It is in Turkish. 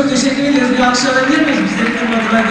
çok teşekkür ederiz. Bir alkış alabilir miyiz? Bizleri kırmadılar.